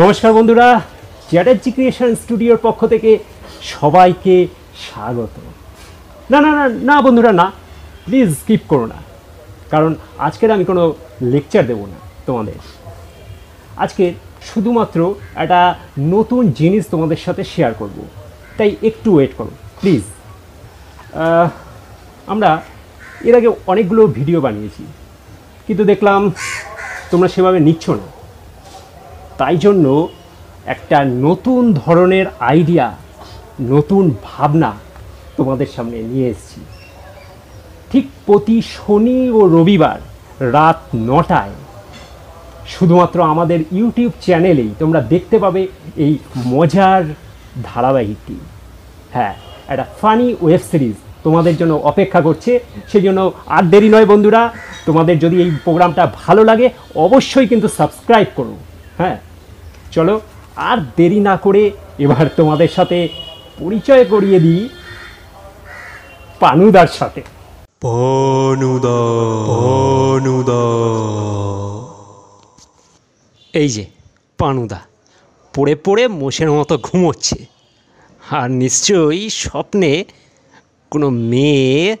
নমস্কার বন্ধুরা চ্যাটার্জি ক্রিয়েশন স্টুডিওর পক্ষ থেকে সবাইকে স্বাগত। না না না না বন্ধুরা, না প্লিজ স্কিপ করো না। কারণ আজকের আমি কোনো লেকচার দেবো না তোমাদের। আজকে শুধুমাত্র একটা নতুন জিনিস তোমাদের সাথে শেয়ার করব। তাই একটু ওয়েট করো প্লিজ আমরা এর আগে অনেকগুলো ভিডিও বানিয়েছি। কিন্তু দেখলাম তোমরা সেভাবে নিচ্ছ না। তাই জন্য একটা নতুন ধরনের আইডিয়া নতুন ভাবনা তোমাদের সামনে নিয়ে এসেছি। ঠিক প্রতি শনি ও রবিবার রাত নটায় শুধুমাত্র আমাদের ইউটিউব চ্যানেলেই তোমরা দেখতে পাবে এই মজার ধারাবাহিকটি। হ্যাঁ একটা ফানি ওয়েব সিরিজ তোমাদের জন্য অপেক্ষা করছে। সেই জন্য আর দেরি নয় বন্ধুরা, তোমাদের যদি এই প্রোগ্রামটা ভালো লাগে, অবশ্যই কিন্তু সাবস্ক্রাইব করো। হ্যাঁ চলো আর দেরি না করে এবার তোমাদের সাথে পরিচয় করিয়ে দিই পানুদার সাথে। পানুদা পানুদা। এই যে পানুদা পড়ে পড়ে মোষের মতো ঘুমোচ্ছে। আর নিশ্চয়ই স্বপ্নে কোনো মেয়ে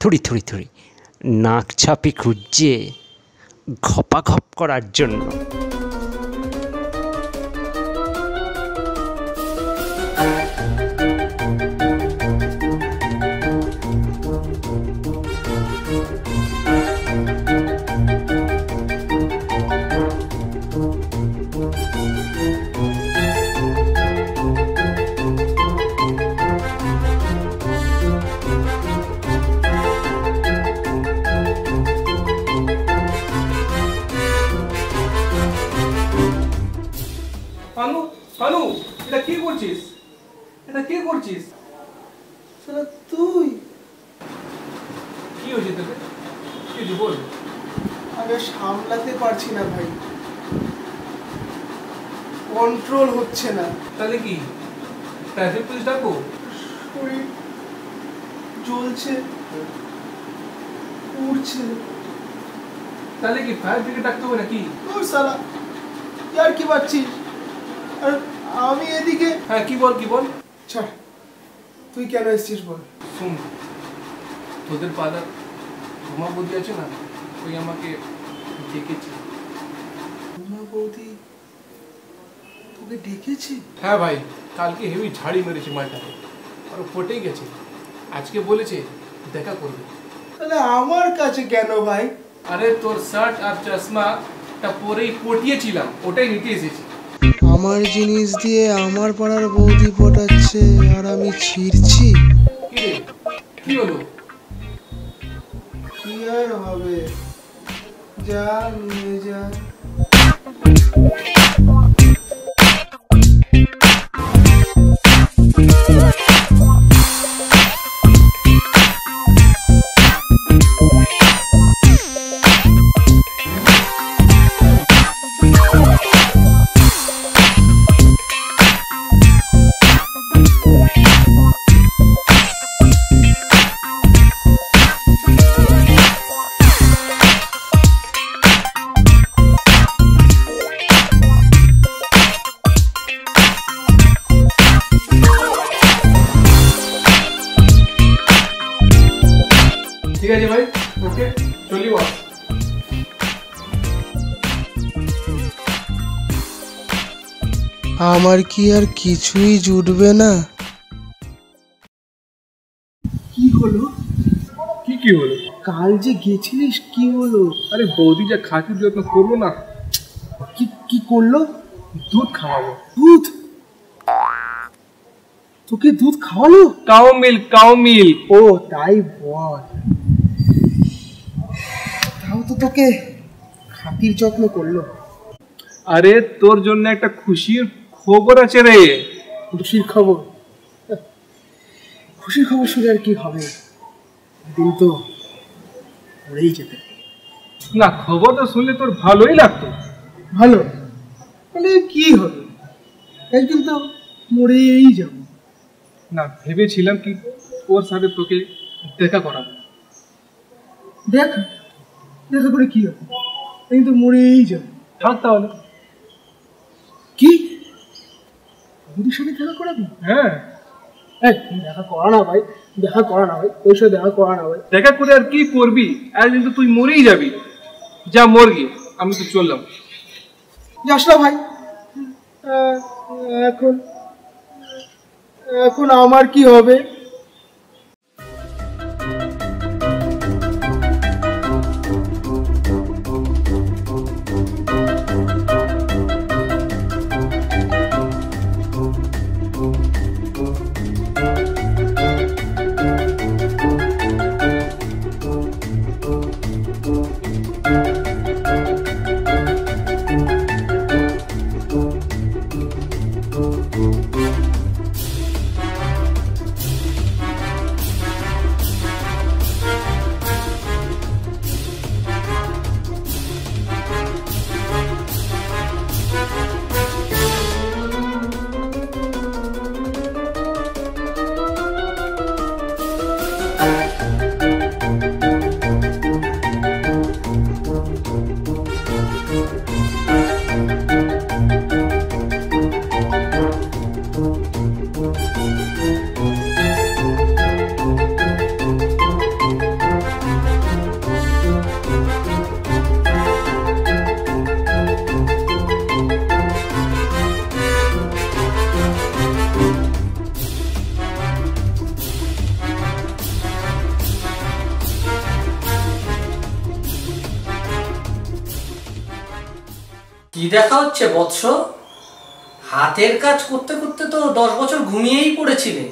থুড়ি থুড়ি থুড়ি নাক ছাপি খুঁজছে ঘপাঘপ করার জন্য। শালা তুই। কি হয়েছে তোকে? কি হয়েছে বল। আরে সামলাতে পারছি না ভাই। কন্ট্রোল হচ্ছে না। তাহলে কি? ট্রাফিক পুলিশ ডাকবো? শরীর জ্বলছে উড়ছে। তাহলে কি ফায়ার ব্রিগেড ডাকতে হবে নাকি? তোর শালা আর কি পাচ্ছিস আর আমি এদিকে হ্যাঁ কি বল কি বল? ছাড়। তুই কেন এসেছিস বল? শুন তোদের পাড়ার রুমা বৌদি আছে না ওই আমাকে ডেকেছে। রুমা বৌদি তোকে ডেকেছে? হ্যাঁ ভাই কালকে হেভি ঝাড়ি মেরেছে মালটাকে আর ফটেই গেছে। আজকে বলেছে দেখা করবে। তাহলে আমার কাছে কেন ভাই? আরে তোর শার্ট আর চশমাটা পরেই পটিয়েছিলাম ওটাই নিতে এসেছি। আমার জিনিস দিয়ে আমার পাড়ার বৌদি পটাচ্ছে আর আমি ছিঁড়ছি। কি হলো? কি আর হবে? যা নিয়ে যা। আমার কি আর কিছুই জুটবে না? কি হলো? কি কি হলো? কাল যে গেছিলিস কি হলো? আরে বৌদি যা খাতির যত্ন করব না। কি কি করল? দুধ খাওয়াবো। দুধ? তোকে দুধ খাওয়ালো? কাউ মিল্ক কাউ মিল্ক ও তাই বল। তাও তো তোকে খাতির যত্ন করল। আরে তোর জন্য একটা খুশির খবর আছে রে। খুশির খবর? খুশির খবর শুনে আর কি হবে? দিন তো পড়েই যেতে। না খবরটা শুনলে তোর ভালোই লাগতো। ভালো? তাহলে কি হবে? একদিন তো মরেই যাব। না ভেবেছিলাম কি ওর সাথে তোকে দেখা করাবো। দেখ দেখা করে কি হবে? একদিন তো মরেই যাব। থাক তাহলে কি বৌদির সাথে দেখা করাবি? হ্যাঁ। দেখা করা না ভাই দেখা করা না ভাই ওই সাথে দেখা করা না ভাই। দেখা করে আর কি করবি? একদিন তো তুই মরেই যাবি। যা মর গিয়ে আমি তো চললাম। যাস না ভাই। এখন এখন আমার কি হবে? কি দেখা হচ্ছে বৎস। হাতের কাজ করতে করতে তো দশ বছর ঘুমিয়েই পড়েছিলে।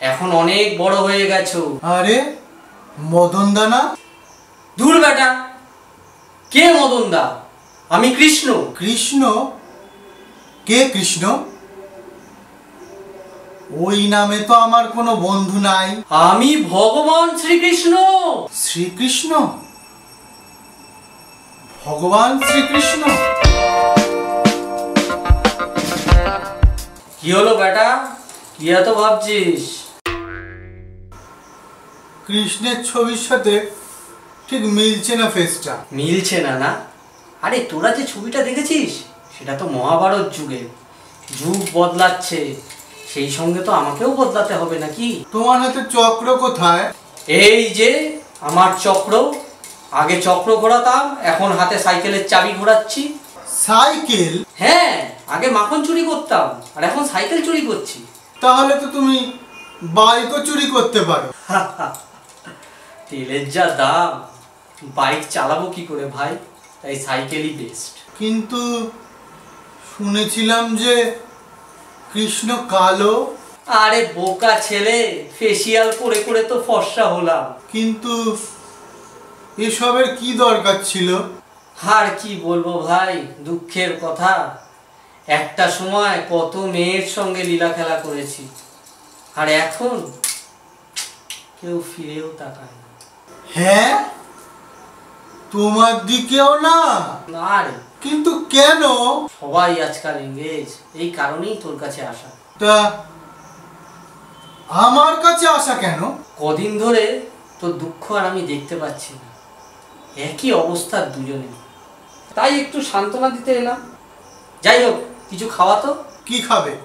এখন অনেক বড় হয়ে গেছো। আরে মদন দানা দূর বেটা। কে মদন দা আমি কৃষ্ণ। কৃষ্ণ? কে কৃষ্ণ? ওই নামে তো আমার কোনো বন্ধু নাই। আমি ভগবান শ্রীকৃষ্ণ। শ্রীকৃষ্ণ? ভগবান শ্রীকৃষ্ণ? কি হলো বেটা? কি এত ভাবছিস? কৃষ্ণের ছবির সাথে ঠিক মিলছে না ফেসটা মিলছে না না? আরে তোরা যে ছবিটা দেখেছিস সেটা তো মহাভারত যুগে। যুগ বদলাচ্ছে। সেই সঙ্গে তো আমাকেও বদলাতে হবে নাকি? তোমার হাতে চক্র কোথায়? এই যে আমার চক্র। আগে চক্র ঘোরাতাম এখন হাতে সাইকেলের চাবি ঘোরাচ্ছি। সাইকেল? হ্যাঁ। আগে মাখন চুরি করতাম আর এখন সাইকেল চুরি করছি। তাহলে তো তুমি বাইকও চুরি করতে পারো। তেলের যা দাম বাইক চালাবো কি করে ভাই? তাই সাইকেলই বেস্ট কিন্তু শুনেছিলাম যে কৃষ্ণ কালো। আরে বোকা ছেলে ফেসিয়াল করে করে তো ফর্সা হলাম। কিন্তু এসবের কি দরকার ছিল? আর কি বলব ভাই দুঃখের কথা। একটা সময় কত মেয়ের সঙ্গে লীলা খেলা করেছি। আর এখন কেউ ফিরেও তাকায় না। হ্যাঁ? তোমার দিকেও না? না রে। কিন্তু কেন? সবাই আজকাল ইংরেজ এই কারণেই তোর কাছে আসা। তা আমার কাছে আসা কেন? কদিন ধরে তোর দুঃখ আর আমি দেখতে পাচ্ছি না। একই অবস্থা দুজনে। তাই একটু সান্ত্বনা দিতে এলাম। যাই হোক কিছু খাওয়া তো? কি খাবে?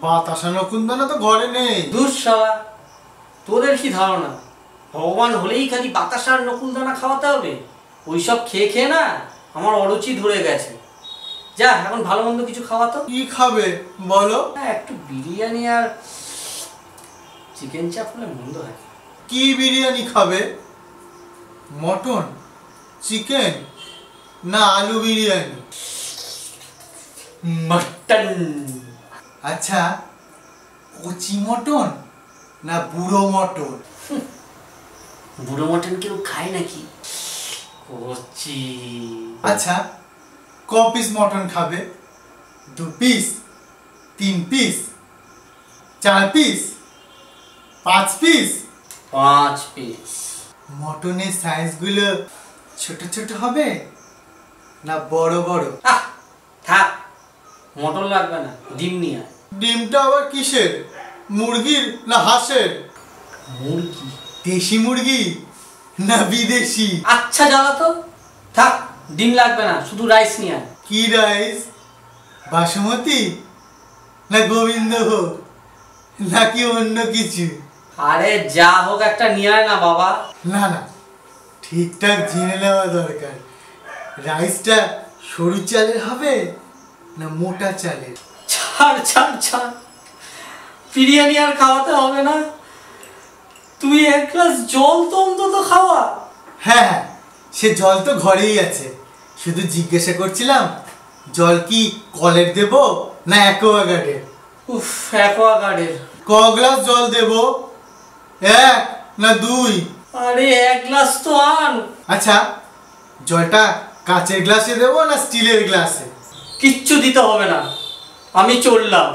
বাতাসা নকুন্দনা তো ঘরে নেই। দুঃসাবা তোদের কি ধারণা? ভগবান হলেই খালি বাতাসার নকুলদানা খাওয়াতে হবে। ওইসব খেয়ে খেয়ে না আমার অরুচি ধরে গেছে। যা এখন ভালো মন্দ কিছু খাওয়া তো? কি খাবে? বলো। হ্যাঁ একটু বিরিয়ানি আর চিকেন চাপ হলে মন্দ হয়। কি বিরিয়ানি খাবে? মটন চিকেন না আলু বিরিয়ানি? মাটন। আচ্ছা কচি মটন না বুড়ো মটন? বুড়ো মটন কেউ খায় নাকি? কচি। আচ্ছা ক পিস মটন খাবে? দু পিস তিন পিস চার পিস পাঁচ পিস পাঁচ পিস মটনের সাইজগুলো ছোট ছোট হবে না বড় বড়? থাক। মটন লাগবে না ডিম নিয়ে আয়। ডিমটা আবার কিসের? মুরগির না হাঁসের? মুরগি? দেশি মুরগি না বিদেশি? আচ্ছা জ্বালা তো। থাক ডিম লাগবে না শুধু রাইস নিয়ে আয়। কি রাইস বাসমতি? না গোবিন্দভোগ নাকি অন্য কিছু? আরে যা হোক একটা নিয়ে আয় না বাবা। না না ঠিকঠাক জেনে নেওয়া দরকার। রাইসটা সরু চালের হবে? না মোটা চালের ছাড় ছাড় ছাড়। বিরিয়ানি আর খাওয়াতে হবে না। তুই এক গ্লাস জল তো অন্তত খাওয়া। হ্যাঁ হ্যাঁ সে জল তো ঘরেই আছে। শুধু জিজ্ঞাসা করছিলাম জল কি কলের দেব না অ্যাকোয়াগার্ডের? উফ অ্যাকোয়াগার্ডের। ক গ্লাস জল দেব? এক না দুই? আরে এক গ্লাস তো আন। আচ্ছা জলটা কাচের গ্লাসে দেবো না স্টিলের গ্লাসে? কিচ্ছু দিতে হবে না। আমি চললাম।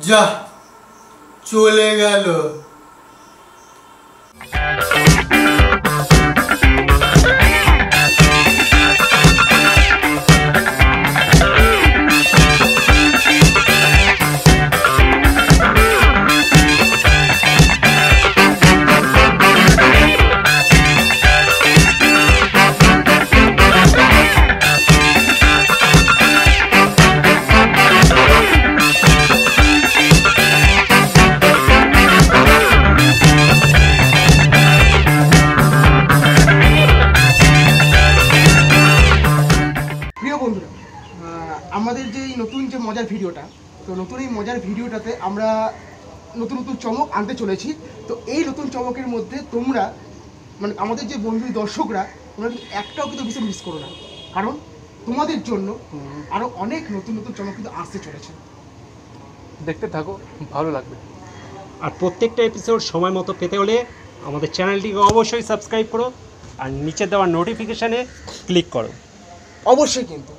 যা চলে গেল। নতুন এই মজার ভিডিওটাতে আমরা নতুন নতুন চমক আনতে চলেছি। তো এই নতুন চমকের মধ্যে তোমরা মানে আমাদের যে বন্ধু দর্শকরা তোমরা কিন্তু একটাও কিন্তু বিষয় মিস করো না। কারণ তোমাদের জন্য আরও অনেক নতুন নতুন চমক কিন্তু আসতে চলেছে। দেখতে থাকো ভালো লাগবে। আর প্রত্যেকটা এপিসোড সময় মতো পেতে হলে আমাদের চ্যানেলটিকে অবশ্যই সাবস্ক্রাইব করো আর নিচে দেওয়া নোটিফিকেশানে ক্লিক করো। অবশ্যই কিন্তু।